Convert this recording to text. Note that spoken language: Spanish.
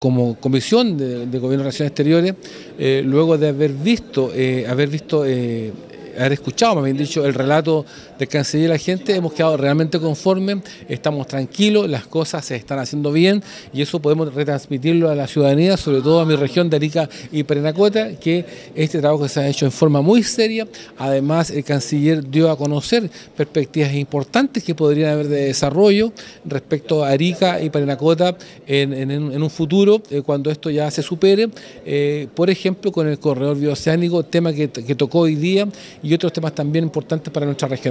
Como Comisión de, Gobierno de Relaciones Exteriores, eh, luego de haber visto, eh, haber visto eh, haber escuchado, me habían dicho, el relato del canciller y la gente, hemos quedado realmente conformes, estamos tranquilos, las cosas se están haciendo bien y eso podemos retransmitirlo a la ciudadanía, sobre todo a mi región de Arica y Perenacota, que este trabajo se ha hecho en forma muy seria. Además, el canciller dio a conocer perspectivas importantes que podrían haber de desarrollo respecto a Arica y Perenacota en, un futuro, eh, cuando esto ya se supere. Eh, por ejemplo, con el corredor bioceánico, tema que tocó hoy día y otros temas también importantes para nuestra región.